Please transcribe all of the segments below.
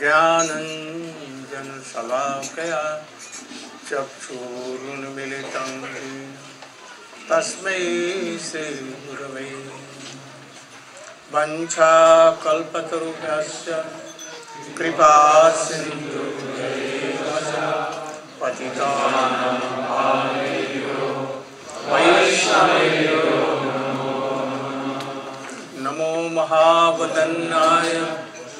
ज्ञानञ्जनशलाकया चक्षुरुन्मिलितं तस्मै श्रीगुरवे। वञ्छाकल्पतरुभ्यश्च कृपा सिन्धुभ्यैव च पतितानां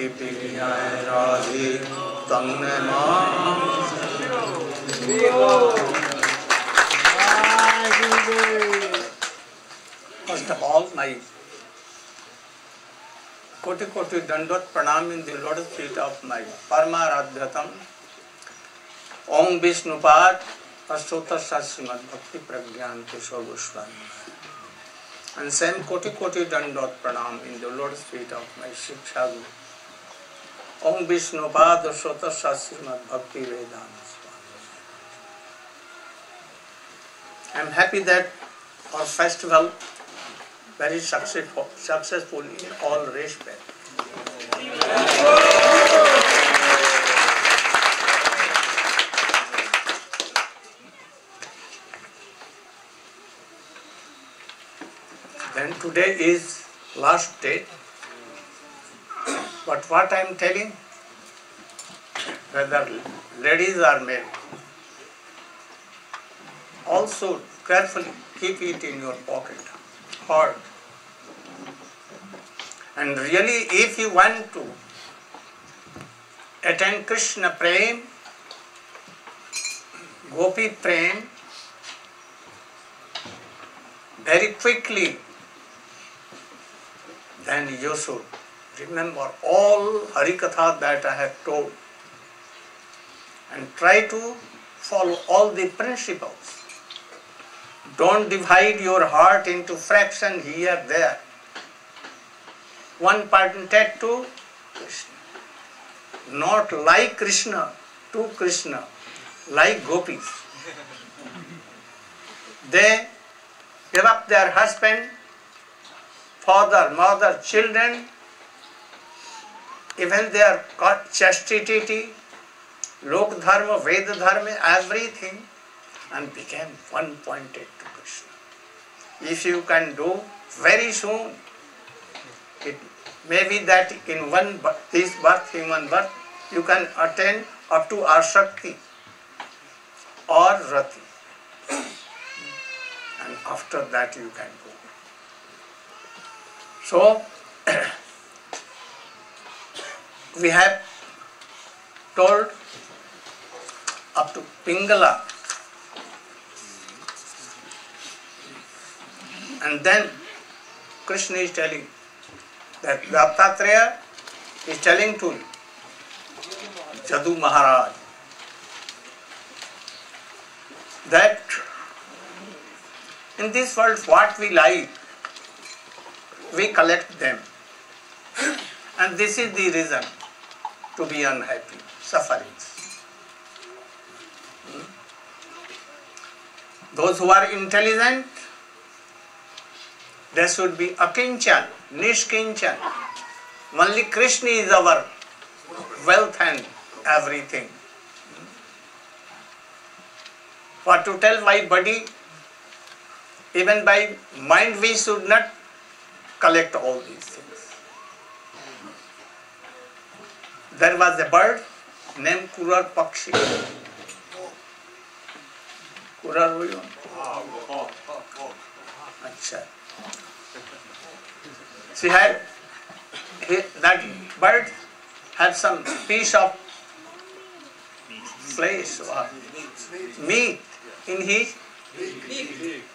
के बेटियाँ हैं राधे तंगने माँ। फ़र्स्ट ऑफ़ ऑल माई कोटि कोटि दंडोत प्रणाम in the lotus feet of my परमाराध्यतम। Om Vishnupad अस्तोतर Srimad Bhakti Prajnan Kishore Goswami. And send koti koti dandot pranam in the lotus feet of my Shiksha Guru. Bhakti Vedanta Swami I am happy that our festival very successful, successful in all respects. Then today is last day. But what I am telling, whether ladies or men, also carefully keep it in your pocket, heart. And really, if you want to attain Krishna Prem, Gopi Prem, very quickly, then you should remember all Harikatha that I have told and try to follow all the principles. Don't divide your heart into fraction here, there. One percentage to Krishna. Not like Krishna, to Krishna, like gopis. They give up their husband, father, mother, children, even they are their chastity, lok dharma, Veda dharma, everything, and became one pointed to Krishna. If you can do very soon, it may be that in one this birth, human birth, you can attain up to Ashakti or Rati. And after that you can go. So, we have told up to Pingala and then Krishna is telling that Dattatreya is telling to Jadu Maharaj that in this world what we like, we collect them. And this is the reason to be unhappy, sufferings. Hmm? Those who are intelligent, they should be akinchan, nishkinchan. Only Krishna is our wealth and everything. Hmm? For to tell my body, even by mind we should not collect all these things. There was a bird named Kurar Pakshi. Kurar who you Acha. She had that bird had some piece of flesh or meat in his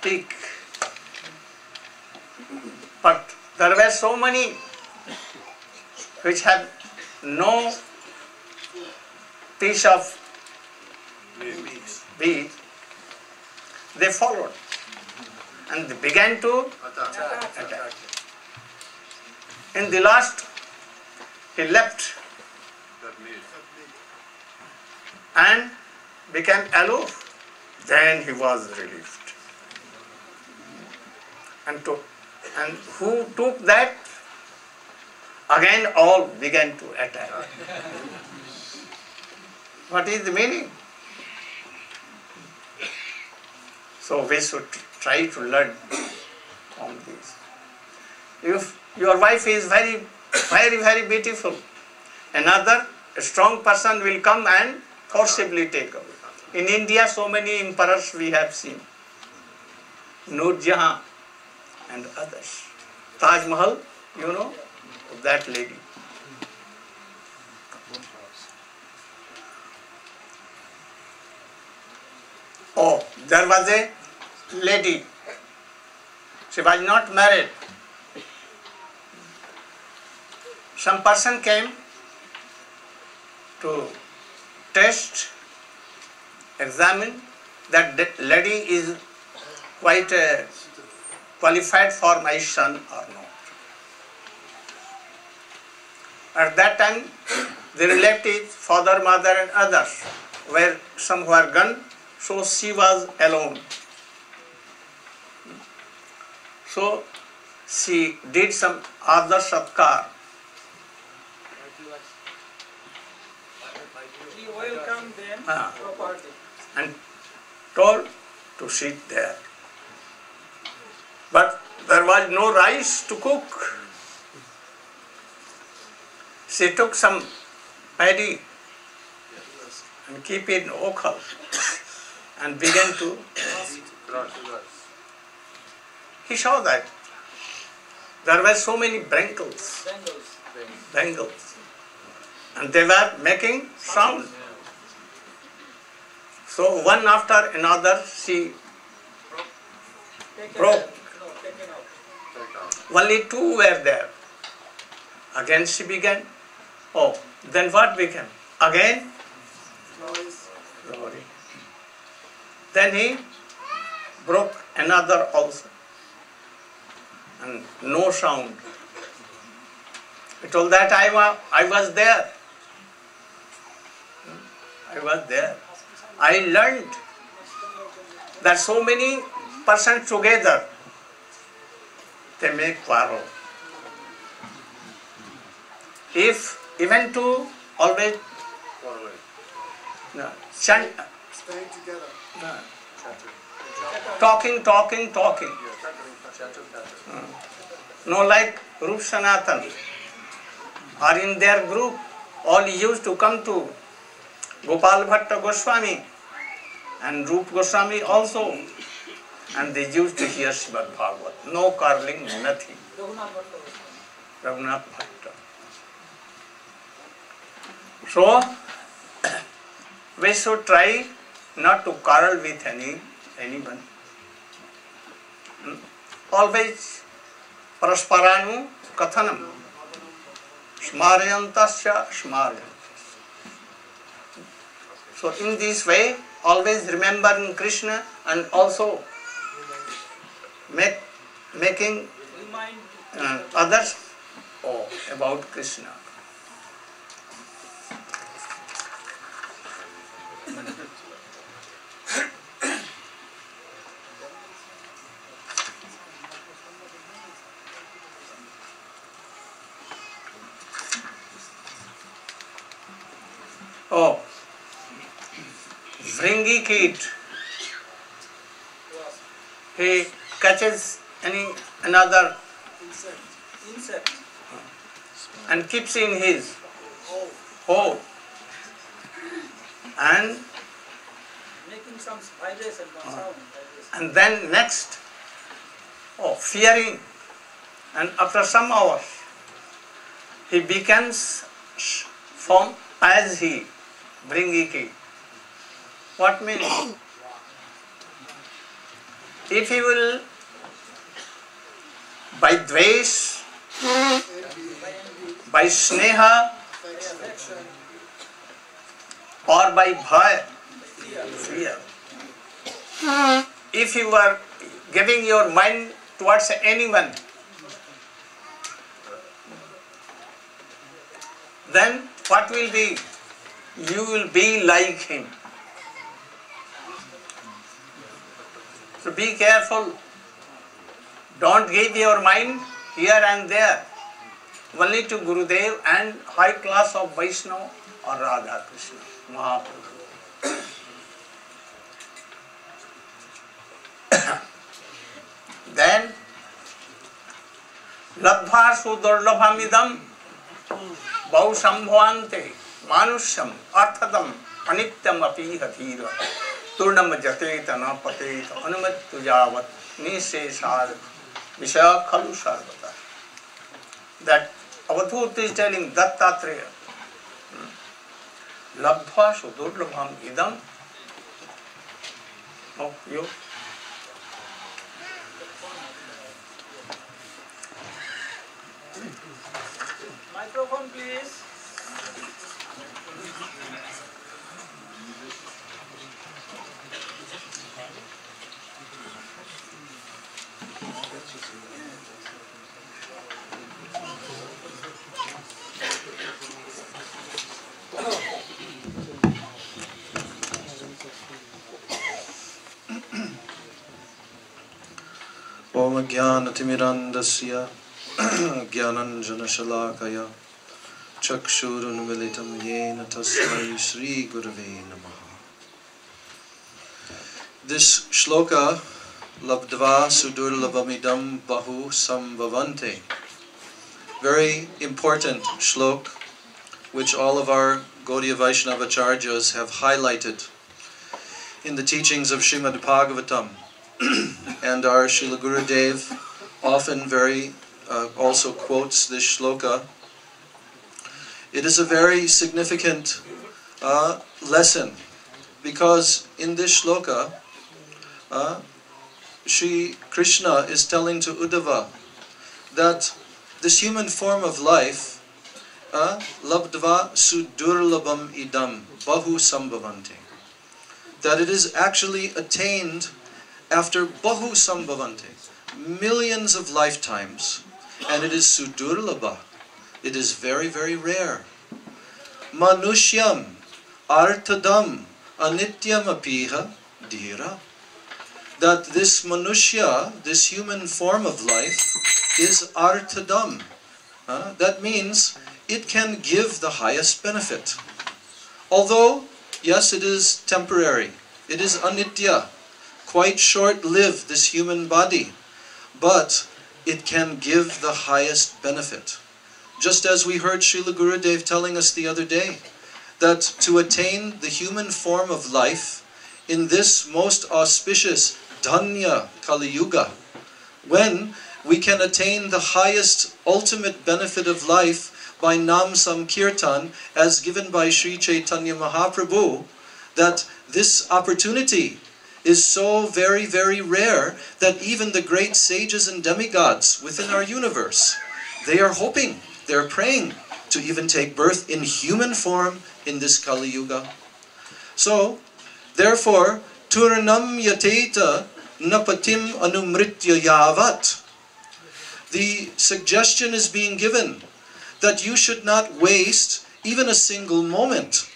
beak. But there were so many which had no piece of bead, they followed and they began to attack. In the last, he left and became aloof. Then he was relieved. And, to, and who took that? Again all began to attack. what is the meaning? So we should try to learn from this. If your wife is very, very, very beautiful, another strong person will come and forcibly take away. In India, so many emperors we have seen. Noor Jahan and others. Taj Mahal, you know, that lady. Oh, there was a lady. She was not married. Some person came to test, examine that lady is quite uh, qualified for my son or not. At that time, the relatives, father, mother and others were some were gone, so she was alone. So she did some other satkar. He welcomed them Ah. and told to sit there. But there was no rice to cook. She took some paddy and keep it in ochel and began to. He saw that there were so many bangles, bangles, and they were making sound. So one after another, she Broke. Only two were there. Again she began. Oh, then what became? Again? Glory. Then he broke another also. And no sound. He told that I, wa- I was there. I was there. I learned that so many persons together they make quarrel. If even to always no, chant, Staying together. no, talking, talking, talking. Hmm. No, like Rup Sanatan or in their group, all used to come to Gopal Bhatta Goswami and Rup Goswami also. And they used to hear Srimad Bhagavat. No quarreling, nothing. Raghunath Bhatta Raghunath Bhatta. So, we should try not to quarrel with any anyone. Hmm? Always parasparanu kathanam. Smaryantasya smaryantasya. So in this way, always remembering Krishna and also make, making uh, others oh, about Krishna. Oh, He catches any another Insect. insect. and keeps in his hole. And Making some vibration, some uh, and then next, oh, fearing, and after some hours, he becomes form as he, bring Bringiki. What means? if he will, by dvesh. By sneha, or by bhaya? Fear. If you are giving your mind towards anyone, then what will be? You will be like him. So be careful. Don't give your mind here and there. Only to Gurudev and high class of Vaishnava or Radha Krishna, Mahaprabhu. then, लब्ध्वा सुदुर्लभमिदम बहु संभवान्ते मानुष्यम अर्थदम अनित्यम अपि हतीर तूर्णम जते तना पते अनुमत तुजावत निशेषाद विषय खलु सर्वता that Avatut is telling Dattatreya, Labdhva Sudurlabham Idam. No, you. Microphone, please. ॐ ज्ञानतिमिरान्धस्य ज्ञानञ्जनशलाकया चक्षुरुन्मिलितं येन तस्मै श्रीगुरवे नमः This shloka, Labdva Sudurlabamidam Bahu Sambhavante, very important shlok, which all of our Gaudiya Vaishnava Acharyas have highlighted in the teachings of Srimad Bhagavatam and our Srila Gurudev often very uh, also quotes this shloka. It is a very significant uh, lesson because in this shloka, uh, Sri Krishna is telling to Uddhava that this human form of life, uh, labdva sudurlabam idam bahu sambhavante, that it is actually attained after bahu sambhavante, millions of lifetimes, and it is sudurlabha. It is very, very rare. Manushyam artadam anityam apiha dhira. That this manushya, this human form of life, is artadam. Uh, that means it can give the highest benefit. Although, yes, it is temporary. It is anitya, quite short-lived, this human body. But it can give the highest benefit. Just as we heard Srila Gurudev telling us the other day, that to attain the human form of life in this most auspicious Dhanya Kali Yuga, when we can attain the highest ultimate benefit of life by Nam Samkirtan as given by Sri Chaitanya Mahaprabhu, that this opportunity is so very, very rare that even the great sages and demigods within our universe, they are hoping, they're praying to even take birth in human form in this Kali Yuga. So, therefore, Turnam Yateta Napatim Anumritya Yavat. The suggestion is being given that you should not waste even a single moment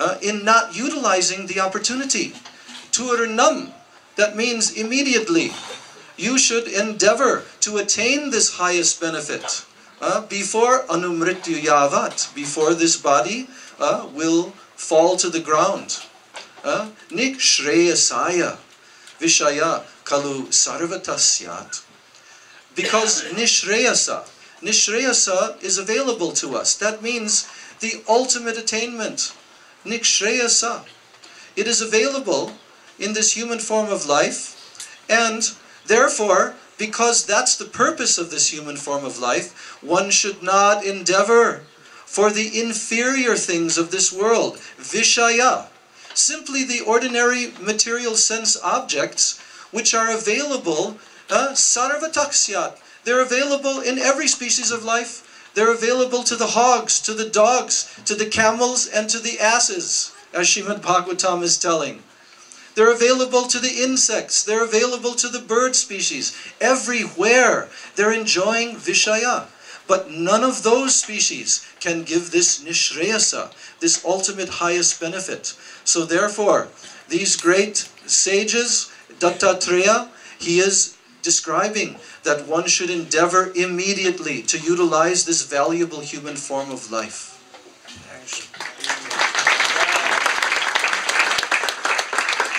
uh, in not utilizing the opportunity. Turnam, that means immediately. You should endeavor to attain this highest benefit uh, before anumrityu yavat, before this body uh, will fall to the ground. Uh, Nik shreyasaya vishaya kalu sarvatasyat. Because nishreyasa, nishreyasa is available to us. That means the ultimate attainment. Nikshreyasa. It is available in this human form of life, and therefore, because that's the purpose of this human form of life, one should not endeavor for the inferior things of this world, vishaya, simply the ordinary material sense objects which are available, uh, sarvatakshyat, they're available in every species of life. They're available to the hogs, to the dogs, to the camels, and to the asses. as Srimad Bhagavatam is telling. They're available to the insects, they're available to the bird species. Everywhere they're enjoying Vishaya. But none of those species can give this Nishreyasa, this ultimate highest benefit. So therefore, these great sages, Dattatreya, he is describing that one should endeavor immediately to utilize this valuable human form of life.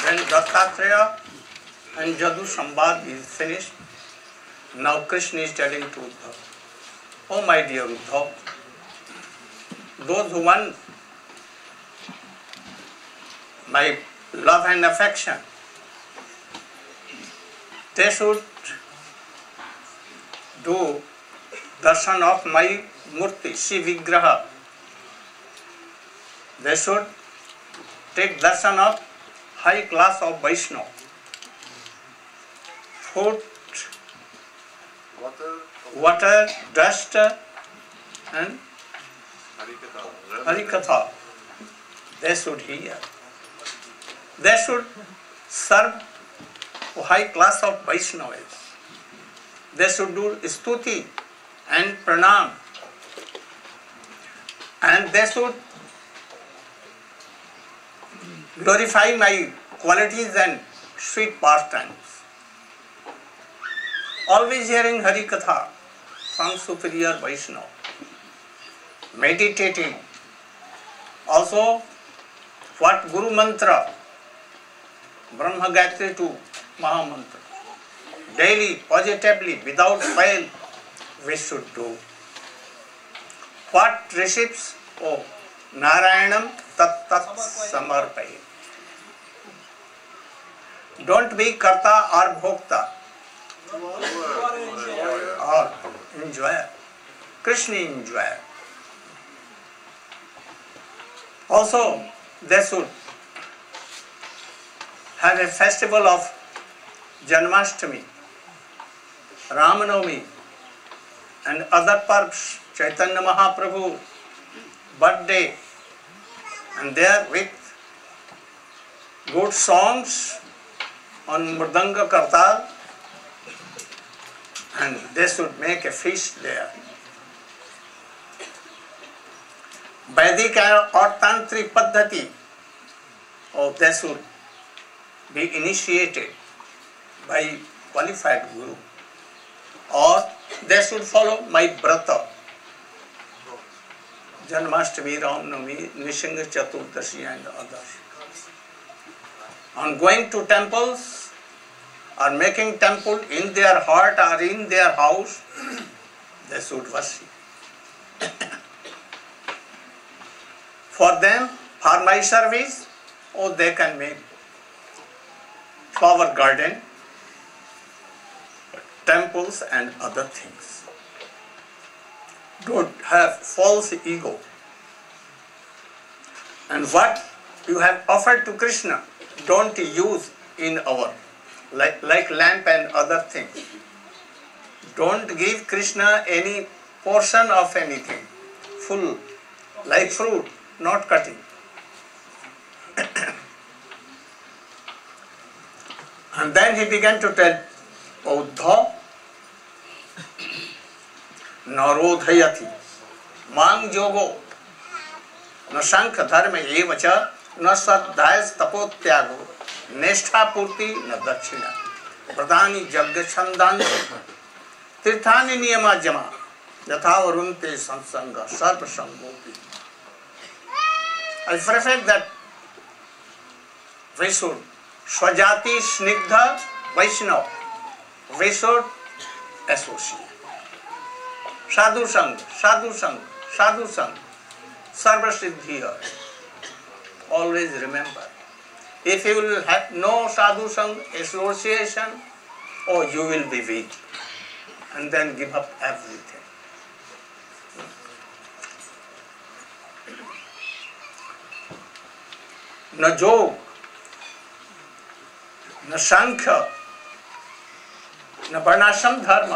When Dattatreya and Jadu Sambad is finished, now Krishna is telling to Uddhav, Oh my dear Uddhav, those who want my love and affection, they should do darshan of my murti, Shiv Vigraha. They should take darshan of high class of Vaishnava. Food, Water, water, dust, and Harikatha. They should hear. They should serve a high class of Vaishnavas. They should do stuti and pranam. And they should glorify my qualities and sweet pastimes. Always hearing Harikatha from superior Vaishnava. Meditating. Also, what Guru Mantra, Brahma Gayatri to Maha Mantra. Daily, positively, without fail, we should do. What recipes? Oh, Narayanam tat tat samarpaye. Don't be karta or bhokta You are enjoying. or enjoyer. Krishna enjoyer. Also, they should have a festival of Janmashtami, Ramanavami, and other parks, Chaitanya Mahaprabhu, birthday, and there with good songs on Murdanga Kartal, and they should make a feast there. Vedic or Tantric Paddhati, oh, they should be initiated by qualified guru, or they should follow my brata. Janmashtami, Ramnami, Nishinga Chaturdashi and others. On going to temples or making temple in their heart or in their house, they should worship. For them, for my service, oh, they can make flower garden, temples and other things. Don't have false ego. And what you have offered to Krishna, don't use in our, like, like lamp and other things. Don't give Krishna any portion of anything, full, like fruit, not cutting. and then he began to tell, Uddha, narodhayati, mang yogo, न शंख धर्म एव न स्वाध्याय तपोत्यागो निष्ठापूर्ति न दक्षिणा। प्रधानी यज्ञ छंदान तीर्थानि नियमा जमा। यथा वरुण ते संसंग सर्वसंगोपी I prefer that we should स्वजाति स्निग्ध वैष्णव we should साधु संघ साधु संघ साधु संघ सर्वसिद्धि है Always remember. If you will have no sadhu sang association, oh, you will be weak. And then give up everything. न जोग न सांख्य न वर्णाश्रम धर्म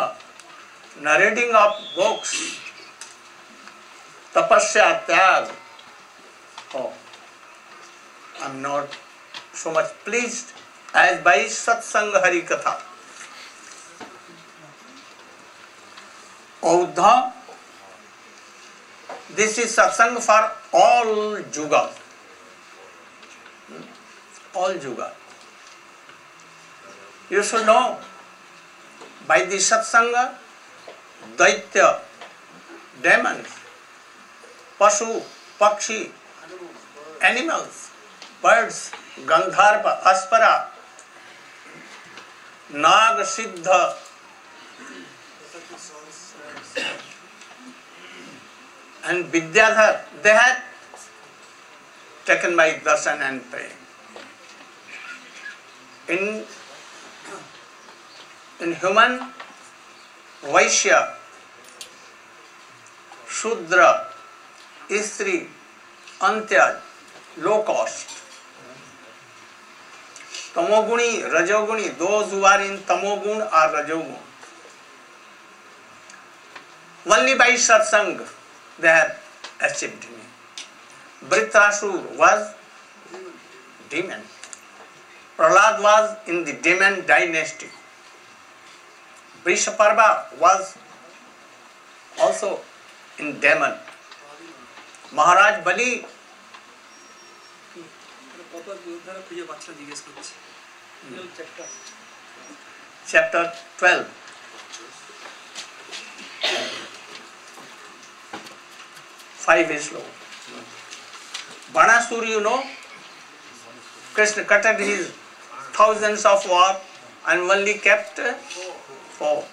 न रीडिंग ऑफ बुक्स तपस्या त्याग हो I'm not so much pleased as by satsang hari katha. O Uddhav, this is satsang for all yugas. All yugas. You should know by the satsanga, daitya, demons, pashu, pakshi, animals, birds gandharva अस्परा naga siddha and vidyadhara they have taken by darshan and pray in in human vaishya shudra stri अंत्य low cost तमोगुणी, रजोगुणी, दो जुआर इन तमोगुण और रजोगुण। वल्लीबाई satsang Prahlad was in the dynasty Vrishaparva was also in demon Maharaj Bali কত যোদ্ধারা খুঁজে পাচ্ছে না জিজ্ঞেস করছে chapter chapter 12. Five is low. Banasur, you know, Krishna cutted his thousands of war and only kept four.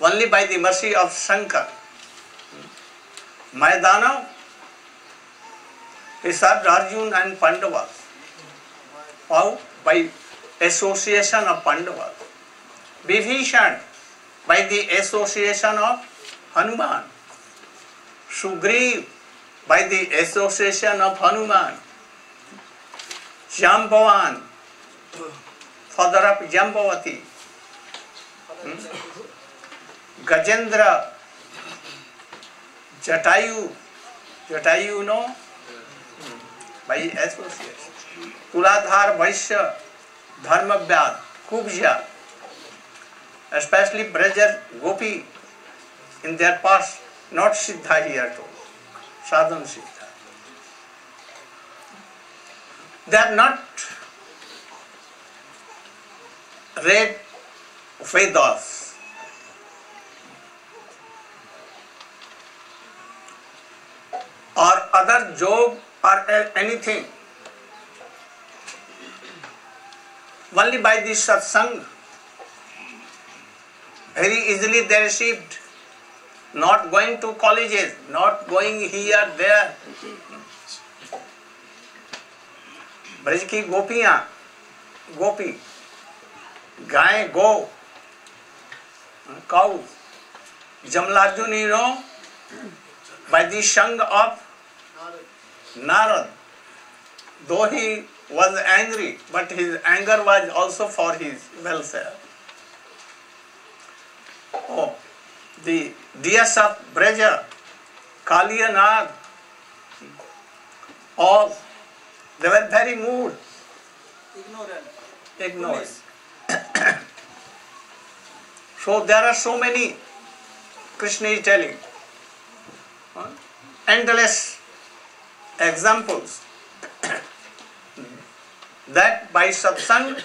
Only by the mercy of Shankar. Maidana, he served Arjun and Pandavas. How? By association of Pandavas. Vibhishan by the association of Hanuman. Sugriv by the association of Hanuman. Jambavan, father of Jambavati. Hmm? Gajendra, Jatayu, Jatayu no, by association. कुलाधार वैश्य धर्म व्याद खूबजिया especially Braja gopi in their pass not siddha he at all sadhan siddha they are not read फेद or other job or anything Only by this satsang very easily they received. Not going to colleges, not going here, there. Braj की गोपियां गोपी गाय गो cow Jamlarjun you know by the song of Narad though he was angry but his anger was also for his welfare. Oh, the deities of Braja, Kaliya Nag, all, they were very moved, ignorant. Ignored. so there are so many, Krishna is telling, endless examples that by satsang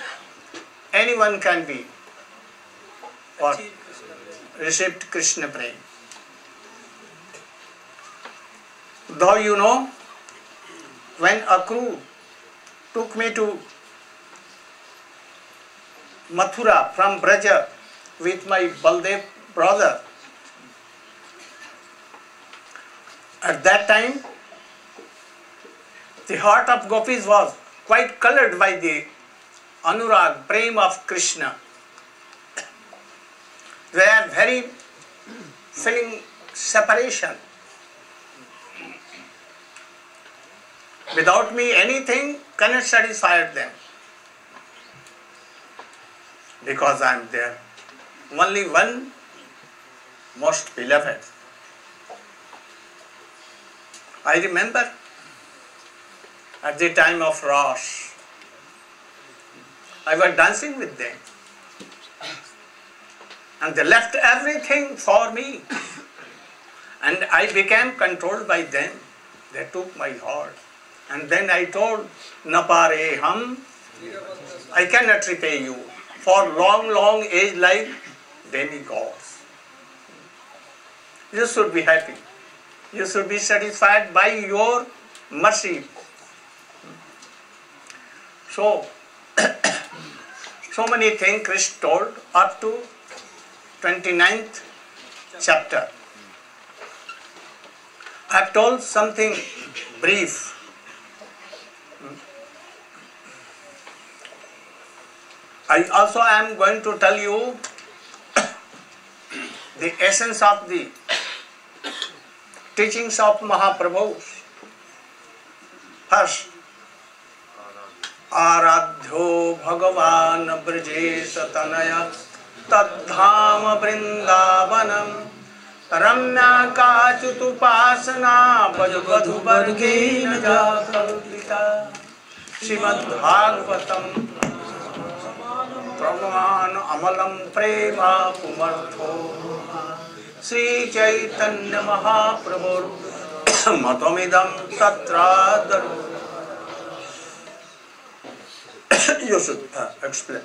anyone can be or received Krishna prem. Though you know, when Akru took me to Mathura from Braja with my Baldev brother, at that time the heart of gopis was quite colored by the anurag, prem of Krishna. They are very feeling separation. Without me, anything cannot satisfy them. Because I am there. Only one most beloved. I remember at the time of Rosh. I was dancing with them. And they left everything for me. And I became controlled by them. They took my heart. And then I told Napare Ham, I cannot repay you for long, long age like demigods. You should be happy. You should be satisfied by your mercy. So, so many things Krishna told up to 29th chapter. I have told something brief. I also am going to tell you the essence of the teachings of Mahaprabhu. First, आराध्यो भगवान ब्रजेश तनय तद्धाम वृन्दावनं रम्याकाच्युतुपासना वधुवर्गेण जागर्पिता श्रीमद्भागवतं प्रभवान् अमलं प्रेमा पुमर्थो। श्रीचैतन्यमहाप्रभुर्मतमिदं तत्रादरु। you should uh, explain.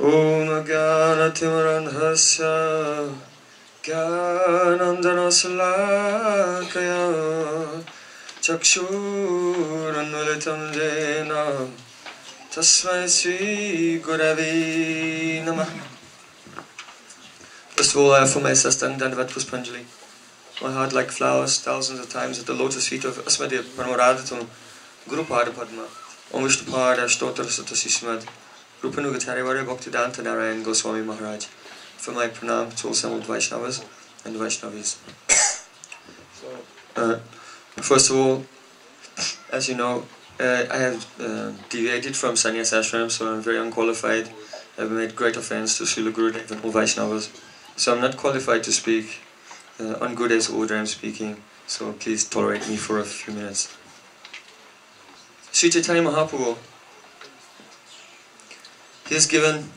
Om Gana Timaran Hasya Gyanandana Salakaya Chakshuranvalitam Jena Tasmai Sri Guravi Namah First of all, my sastang Dandavat Puspanjali. My heart like flowers thousands of times at the lotus feet of Guru Padma. Om Vishnu Pada Narayan Goswami Maharaj. For my pranam to all assembled Vaishnavas and Vaishnavis. Uh, first of all, as you know, uh, I have uh, deviated from sannyas ashram, so I'm very unqualified. I've made great offense to Srila Gurudev and all Vaishnavas. So I'm not qualified to speak. Uh, on Gurudev's order I'm speaking, so please tolerate me for a few minutes. Sri Chaitanya Mahaprabhu, he has given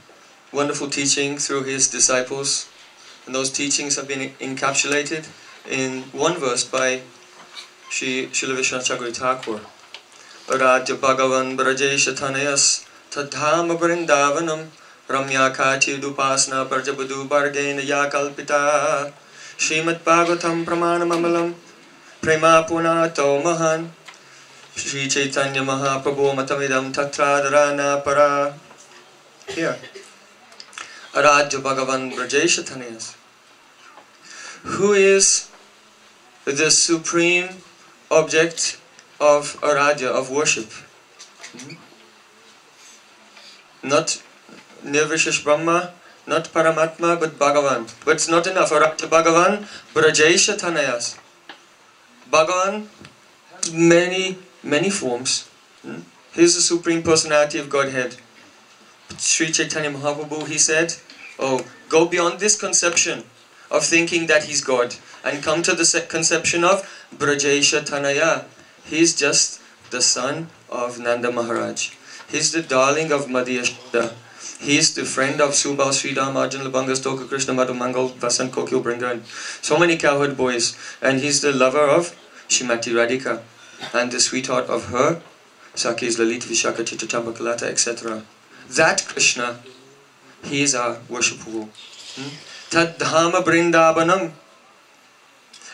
wonderful teaching through his disciples, and those teachings have been encapsulated in one verse by Sri Srila Vishwanath Chakravarti Thakur. Bhagavan Brajesha Tanayas Tadhama Vrindavanam रम्या खाचिदुपासना प्रजबदुवर्गेण या कल्पिता। श्रीमद्भागवतं प्रमाणममलं प्रेमा पुनातौ महान्। श्रीचैतन्यमहाप्रभोमतमिदं तत्रादरा न परा राज्य भगवान् Brajesh धनेस् Who is the supreme object of a radio of worship? Mm-hmm. Not Nirvishesh Brahma, not Paramatma, but Bhagavan. But it's not enough. Aradya Bhagavan, Brajesha Tanayas. Bhagavan has many, many forms. Hmm? He's the Supreme Personality of Godhead. Sri Chaitanya Mahaprabhu, he said, Oh, go beyond this conception of thinking that he's God and come to the conception of Brajesha Tanaya. He's just the son of Nanda Maharaj. He's the darling of Madhyashta. He is the friend of Subal, Sridham, Arjun, Labanga, Stoka, Krishna, Madhu, Mangal, Vasant, Kokyo, Brinda, and so many cowherd boys. And he's the lover of Shrimati Radhika and the sweetheart of her, Sakis, Lalit, Vishaka, Chittachamba, Kalata, etc. That Krishna, he is our worshipable. Hmm? Tadhama Brindabanam.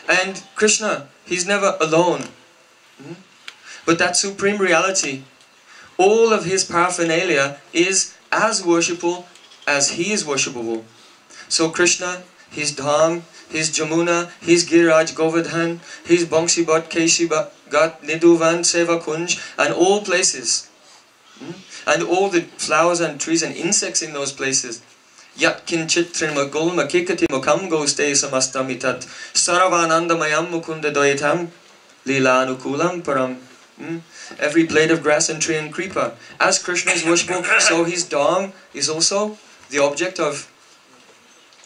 And Krishna, he's never alone. Hmm? But that supreme reality, all of his paraphernalia is as worshipful as he is worshipable. So Krishna, his Dham, his Jamuna, his Giraj Govardhan, his Keshibat, Gat, Niduvan, Seva Kunj, and all places. Hmm? And all the flowers and trees and insects in those places. Yat kinchit trimagul makikati mukam goste samastamitat saravanandamayam mukunda doyatam lila anukulam param. Hmm? Every blade of grass and tree and creeper. As Krishna is worshipful, so his Dham is also the object of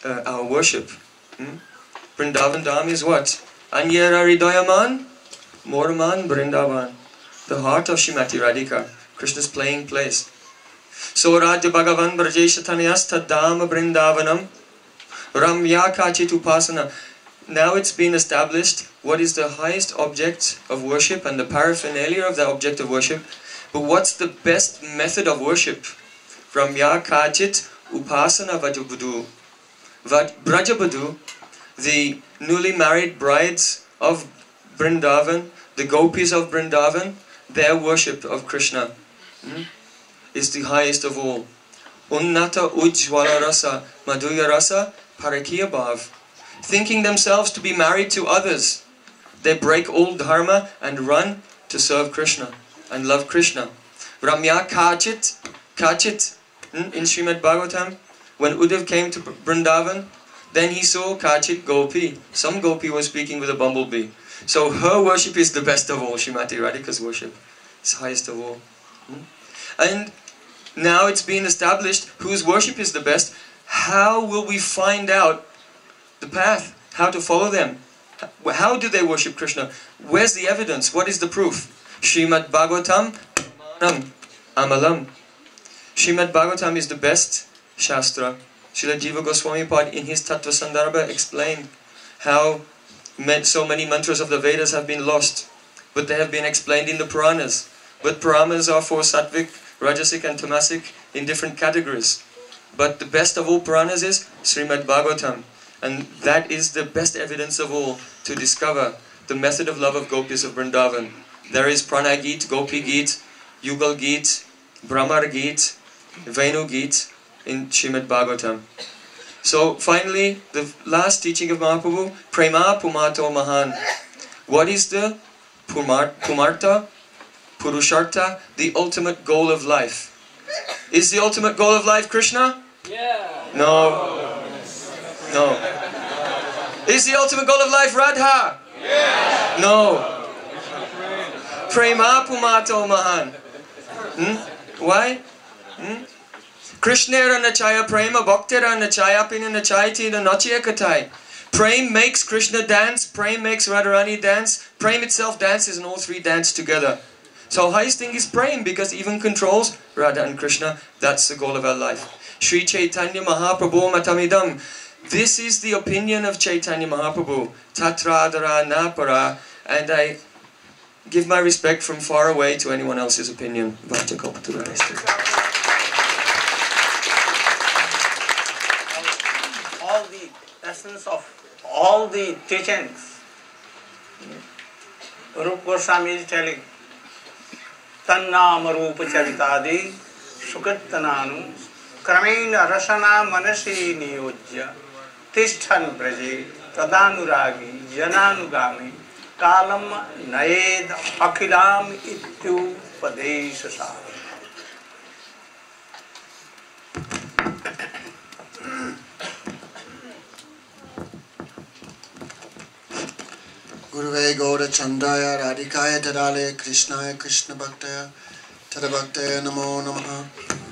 uh, our worship. Hmm? Vrindavan Dham is what? Anyera Ridayaman, Morman Vrindavan. The heart of Shrimati Radhika, Krishna's playing place. So Radha Bhagavan Brajeshatanayas Tadam Vrindavanam Ramya Kachit Upasana. Now it's been established what is the highest object of worship and the paraphernalia of the object of worship. But what's the best method of worship? Ramya Kachit Upasana Vajabudu. Vaj- Brajabadu, the newly married brides of Vrindavan, the gopis of Vrindavan, their worship of Krishna hmm, is the highest of all. Unnata Ujjwala Rasa Madhurya Rasa Parakiya Bhav. Thinking themselves to be married to others, they break all dharma and run to serve Krishna and love Krishna. Ramya Kachit, Kachit, hmm, in Srimad Bhagavatam, when Uddhav came to Vrindavan, then he saw Kachit Gopi. Some Gopi was speaking with a bumblebee. So her worship is the best of all, Shrimati Radhika's worship. It's highest of all. Hmm? And now it's been established whose worship is the best. How will we find out the path? How to follow them? How do they worship Krishna? Where's the evidence? What is the proof? Srimad Bhagavatam Pramanam Amalam. Srimad Bhagavatam is the best Shastra. Srila Jiva Goswami Pad in his Tattva Sandarbha explained how so many mantras of the Vedas have been lost, but they have been explained in the Puranas. But Puranas are for Sattvic, Rajasic and Tamasic in different categories. But the best of all Puranas is Srimad Bhagavatam. And that is the best evidence of all to discover the method of love of gopis of Vrindavan. There is Pranay Geet, Gopi Geet, Yugal Geet, Bhramar Geet, Venu Geet in Srimad Bhagavatam. So finally, the last teaching of Mahaprabhu, Prema Pumato Mahan. What is the Pumar- Pumarta, Purushartha, the ultimate goal of life? Is the ultimate goal of life Krishna? Yeah. No. No. Is the ultimate goal of life Radha? No. Prema Pumato Mahan. Hmm? Why? Hmm? Krishnera nachaya prema bhaktera nachaya pina nachayati na nachaya katai. Prem makes Krishna dance, Prem makes Radharani dance, Prem itself dances and all three dance together. So highest thing is Prem because even controls Radha and Krishna. That's the goal of our life. Sri Chaitanya Mahaprabhu Matamidam. This is the opinion of Chaitanya Mahaprabhu. Tatradara Napara. And I give my respect from far away to anyone else's opinion. All the essence of all the teachings. Rup Goswami is telling, Tannam Rupa Charitadi Sukirtananu Kramena Rasana Manasi Niyojya तिष्ठन ब्रजे तदानुरागी जनानुगामी कालम नएद अखिलाम इत्युपदेश सार गुरुवे गौरचन्द्राय राधिकाय तदालय कृष्णाय कृष्ण कृष्णभक्तय तदभक्तय नमो नमः।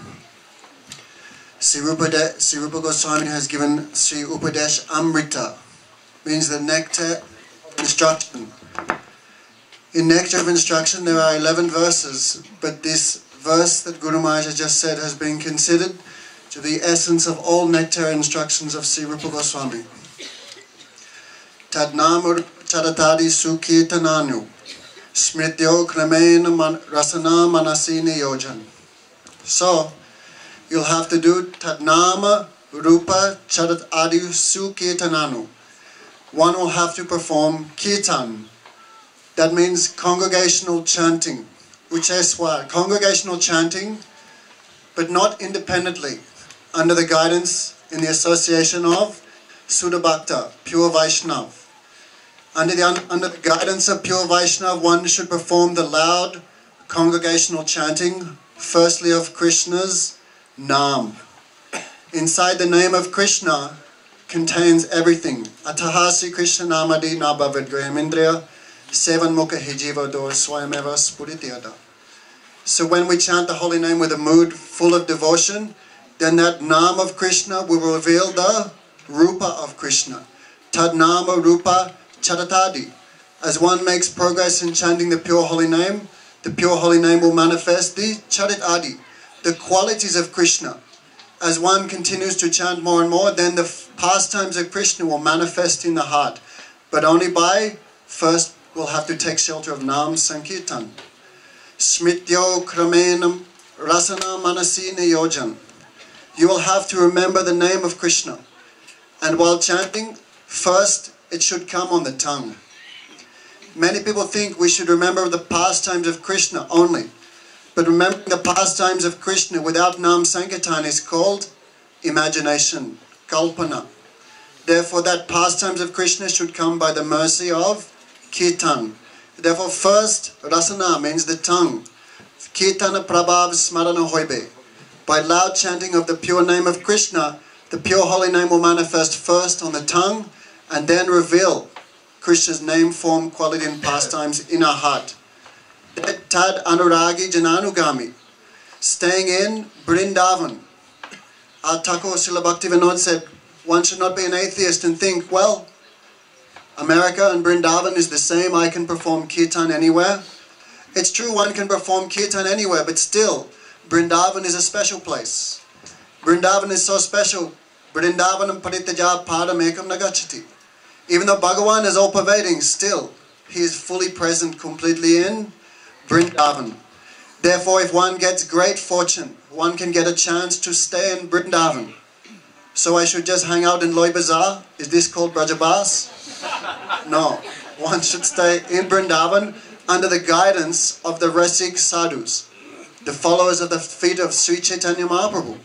Sri Rupa, Goswami has given Sri Upadesh Amrita, means the nectar instruction. In Nectar of Instruction there are 11 verses, but this verse that Guru Maharaj just said has been considered to the essence of all nectar instructions of Sri Rupa Goswami. Tadnamur charatadi sukirtananu smrityo kramena rasana manasini yojan. So, you'll have to do tadnama rupa charat adi sukirtananu. One will have to perform kirtan. That means congregational chanting. Ucheswar, congregational chanting, but not independently, under the guidance in the association of Sudabhakta, pure Vaishnav. Under the, under the guidance of pure Vaishnav, one should perform the loud congregational chanting, firstly of Krishna's Nam. Inside the name of Krishna contains everything. Atahasi Krishna Namadi Nabhavad Graham Sevan Mukha Hijiva Dor Swayameva Spurityada. So when we chant the holy name with a mood full of devotion, then that Nam of Krishna will reveal the Rupa of Krishna. Tad Nama Rupa Charatadi. As one makes progress in chanting the pure holy name, the pure holy name will manifest the Charit Adi, the qualities of Krishna. As one continues to chant more and more, then the pastimes of Krishna will manifest in the heart. But only by first we'll have to take shelter of Nam Sankirtan. Smrityo Kramenam Rasana Manasi Niyojan. You will have to remember the name of Krishna. And while chanting, first it should come on the tongue. Many people think we should remember the pastimes of Krishna only. But remembering the pastimes of Krishna without Nam Sankirtan is called imagination, kalpana. Therefore, that pastimes of Krishna should come by the mercy of kirtan. Therefore, first, rasana means the tongue. Kirtana prabhav smarana hoibe. By loud chanting of the pure name of Krishna, the pure holy name will manifest first on the tongue and then reveal Krishna's name, form, quality, and pastimes in our heart. Tad Anuragi Jananugami, staying in Brindavan. Our Srila Bhaktivinoda said, one should not be an atheist and think, well, America and Brindavan is the same, I can perform kirtan anywhere. It's true one can perform kirtan anywhere, but still, Brindavan is a special place. Brindavan is so special. Brindavanam paritaja padam ekam nagachati. Even though Bhagavan is all pervading, still, he is fully present completely in Vrindavan. Therefore, if one gets great fortune, one can get a chance to stay in Vrindavan. So I should just hang out in Loy Bazaar? Is this called Brajabas? No. One should stay in Vrindavan under the guidance of the Rasik Sadhus, the followers of the feet of Sri Chaitanya Mahaprabhu.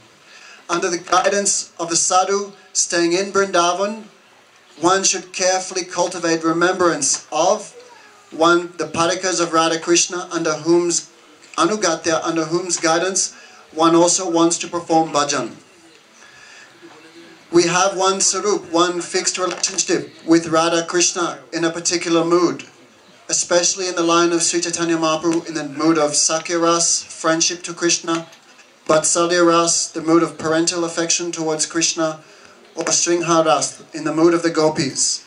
Under the guidance of the sadhu staying in Vrindavan, one should carefully cultivate remembrance of one the parikas of Radha Krishna under whom's anugatya under whom's guidance one also wants to perform bhajan. We have one sarup, one fixed relationship with Radha Krishna in a particular mood, especially in the line of Sri Chaitanya Mahaprabhu in the mood of Sakhya Ras, friendship to Krishna, Vatsalya Ras, the mood of parental affection towards Krishna, or Sringha Ras, in the mood of the gopis.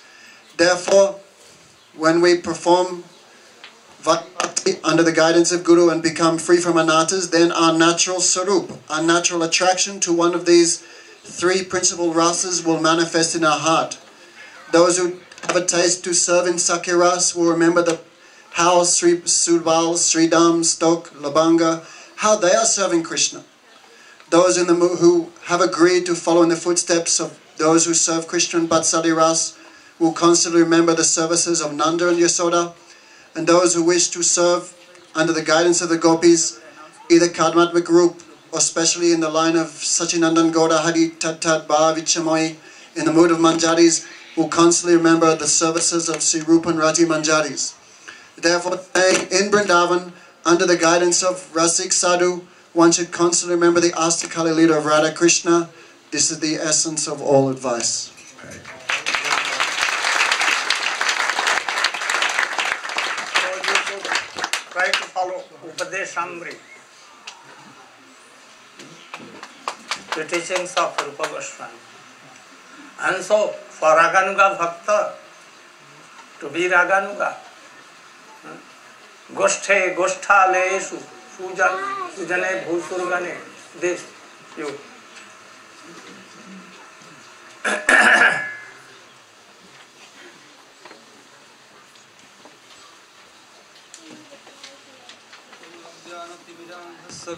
Therefore, when we perform Bhakti under the guidance of Guru and become free from anarthas, then our natural sarup, our natural attraction to one of these three principal rasas will manifest in our heart. Those who have a taste to serve in Sakiras will remember the how Sri Subal, Sridham, Stok, Labanga, how they are serving Krishna. Those in the who have agreed to follow in the footsteps of those who serve Krishna and Batsali Ras will constantly remember the services of Nanda and Yasoda, and those who wish to serve under the guidance of the gopis, either Kadmatma group or especially in the line of Sachinandan Gaurahari Tat Tat Bhavichamoy, in the mood of Manjaris, will constantly remember the services of Sri Rupa and Rati Manjaris. Therefore, staying in Vrindavan, under the guidance of Rasik Sadhu, one should constantly remember the Astakali leader of Radha Krishna. This is the essence of all advice. Upadeshamri, the teachings of Rupa Goswami. And so, for Raganuga Bhakta, to be Raganuga, Goshthe Gosthalesu, Sujan, Sujane Bhusurgane, this you.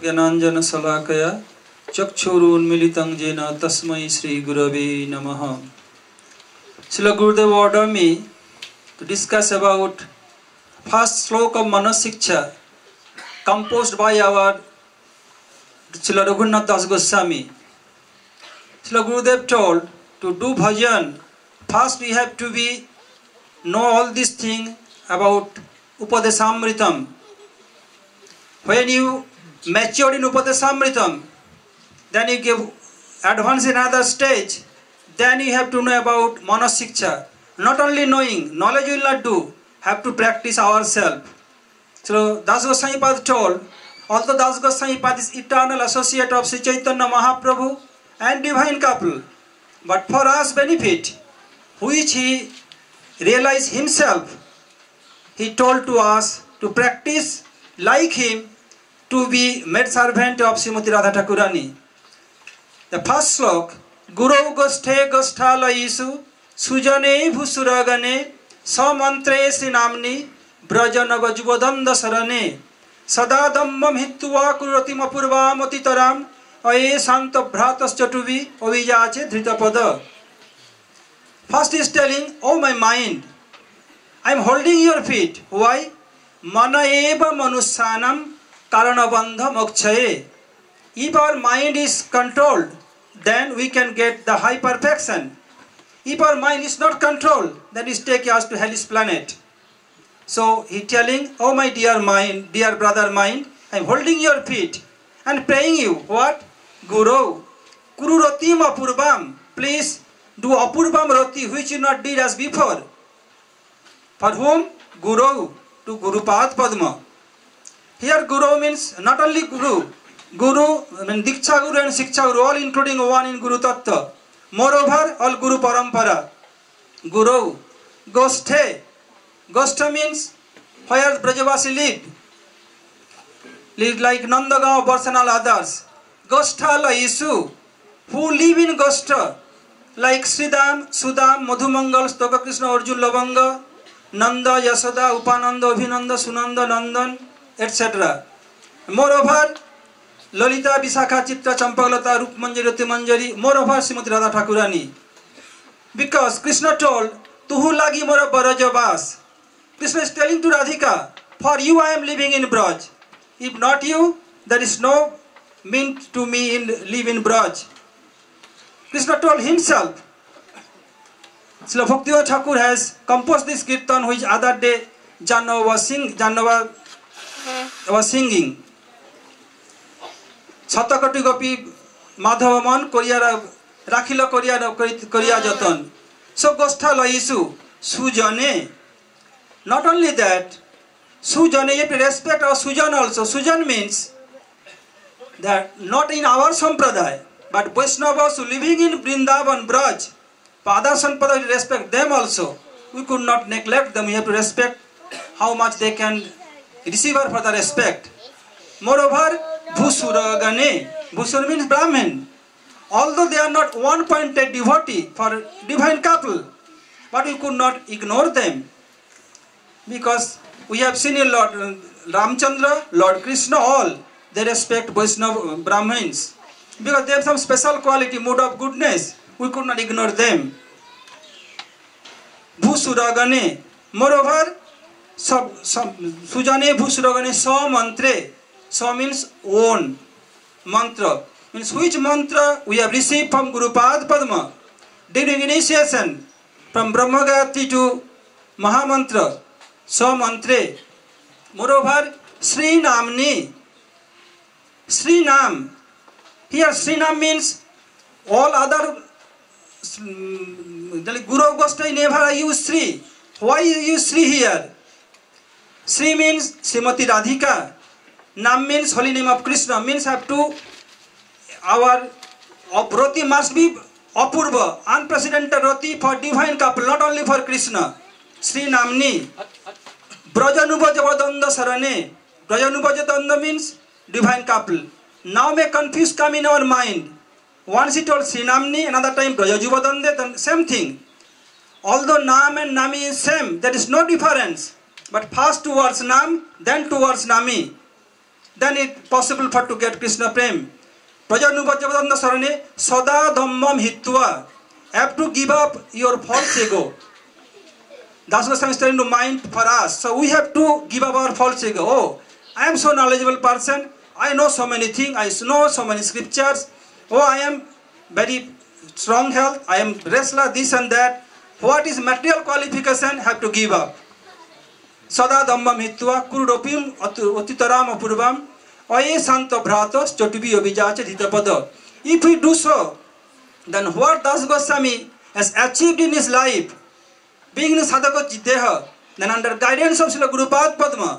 ज्ञानांजन शलाकया चक्षुरोन्मीलित gen तस्म Shri Gurav num. Srila Gurudev order me to discuss about first shloka of Manoshiksha compose by our Shri Raghunath Das Goswami Srila Gurudev told to do bhajan first we have to be know all this thing about Upadeshamritam when you matured in Upadesamritam, then you give advance in another stage, then you have to know about Manasiksha. Not only knowing, knowledge will not do, have to practice ourselves. So Das Goswami Pad told, Although Das Goswami Pad is eternal associate of Sri Chaitanya Mahaprabhu and divine couple, but for us benefit, which he realized himself, he told to us to practice like him to be maid servant of Srimati Radha Thakurani. The first slok, Guru Gosthe Gosthala Isu, Sujane Bhusuragane, Samantre Sinamni, Brajanaga Jubodanda Sarane, Sada Dhammam Hittua Kuratim Apurvam Otitaram, Aye Santa Bhratas Chatuvi, Ovijache Dritapada. First is telling, Oh my mind, I am holding your feet. Why? Mana eva manusanam karanabandha mokshaye. If our mind is controlled, then we can get the high perfection. If our mind is not controlled, then it take us to hellish planet. So he telling, Oh my dear mind, dear brother mind, I am holding your feet and praying you. What? Guru. Ratim Apurvam. Please do Apurvam Rati which you not did as before. For whom? Guru. To Guru Pad Padma. Here Guru means not only Guru. Guru, I mean Diksha Guru and Shiksha Guru, all including one in Guru Tattva. Moreover, all Guru Parampara. Guru. Gosthe. Gostha means where Brajavasi live. Live like Nandagaon, Barsanal, others. Gosthala Isu. Who live in Gostha. Like Sridam, Sudam, Madhumangal, Stoka Krishna, Arjun, Lavanga, Nanda, Yasoda, Upananda, Abhinanda, Sunanda, Nandan, etc. Moreover, Lolita, Visakha, Chitra, Champaglata, Rup Manjari, moreover, Srimati Radha Thakurani. Because Krishna told, Tuhu lagi mora barajabas. Krishna is telling to Radhika, for you I am living in Braj. If not you, there is no meant to me in live in Braj. Krishna told himself. Srila Bhaktivinoda Thakur has composed this kirtan which other day Janava was, sing, Janava was singing. শতকটি Gopi Madhav মন করিয়া রাখিল করিয়া করিয়া যতন সো গোষ্ঠা লইসু সুজনে not only that sujane you have to respect our sujan also sujan means that not in our sampradaya but vaishnavas who living in vrindavan braj pada sampada we respect them also we could not neglect them we have to respect how much they can receive our further respect moreover bhusuragane bhusur means brahmin although they are not one pointed devotee for divine couple but we could not ignore them because we have seen in Lord uh, Ramchandra, Lord Krishna, all they respect Vaishnava Brahmins because they have some special quality, mood of goodness. We could not ignore them. Bhusuragane, moreover, सब सुजने भूसुरगने स मंत्रे। स means own mantra. Means which mantra? We have receive from Gurupada Padma during initiation from Brahma Gayatri to Mahamantra स मंत्रे। Moreover Shri nominee Shri nam here Shri nam means all other guru goshtha never use Shri why you Shri here Sri here? Sri means Srimati Radhika. Nam means holy name of Krishna. Means have to our Roti must be Apurva, unprecedented Roti for divine couple, not only for Krishna. Sri Namni. Brajanubhajavadanda Sarane. Brajanubhajavadanda means divine couple. Now may confuse come in our mind. Once it told Srinamni, another time Brajajubadande, then same thing. Although Nam and Nami is same, there is no difference. But first towards Nam, then towards Nami. Then it possible for to get Krishna Prem. Brajanubhajavadanda Sarane, Sada Dhammam Hitva. Have to give up your false ego. That's what I'm telling to mind for us. So we have to give up our false ego. Oh, I am so knowledgeable person. I know so many things. I know so many scriptures. Oh, I am very strong health. I am wrestler, this and that. What is material qualification? Have to give up. सदा दम्बम हित्वा कुरुडोपिम अतितराम अपूर्वम और ये संत चटुबी अभिजाच धीतपद if you do so then what Das Goswami has achieved in his life being sadhak जितेह then under guidance of Shri Gurupada Padma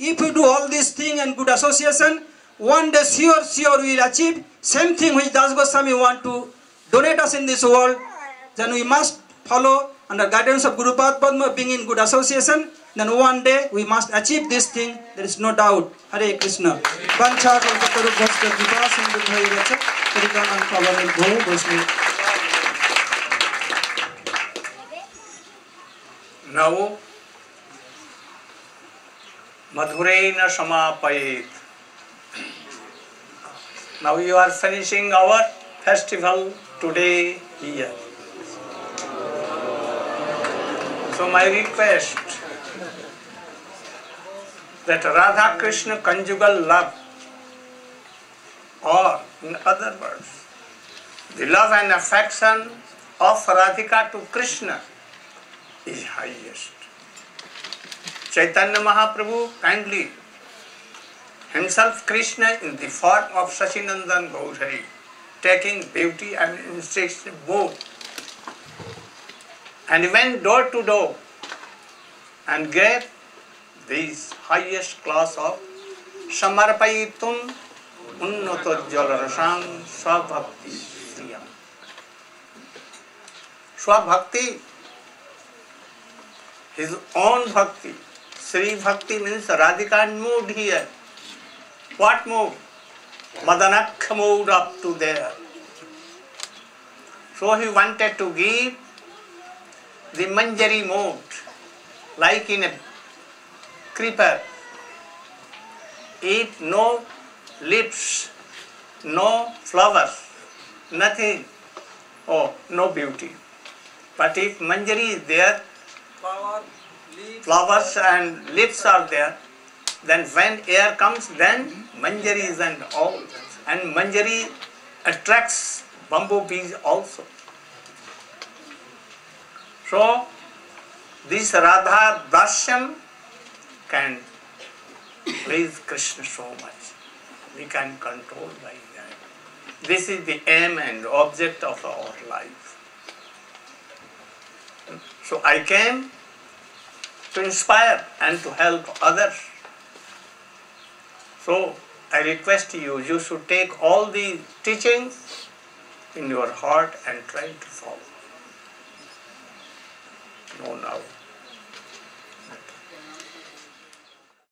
if you do all this thing and good association one day sure sure will achieve same thing which Das Goswami want to donate us in this world then we must follow under guidance of Gurupada Padma being in good association Then one day we must achieve this thing. There is no doubt. Hare Krishna. Now, Madhureina Samapayet. Now you are finishing our festival today here. So my request that Radha Krishna conjugal love or in other words the love and affection of Radhika to Krishna is highest. Chaitanya Mahaprabhu kindly himself Krishna in the form of Sachinandan Gaudhari, taking beauty and instruction both. And went door to door and gave this highest class of Samarpayitum Unnato Jalarasam Swabhakti Sriyam. Swabhakti, his own bhakti. Sri Bhakti means Radhika moved here. What mode? Madanakha moved up to there. So he wanted to give the Manjari mode, like in a creeper. If no leaves, no flowers, nothing, oh, no beauty. But if Manjari is there, flowers and leaves are there, then when air comes, then hmm? manjari is and all. And manjari attracts bumblebees also. So, this Radha Darshan can please Krishna so much. We can control by that. This is the aim and object of our life. So I came to inspire and to help others. So I request you, you should take all the teachings in your heart and try to follow. No, now.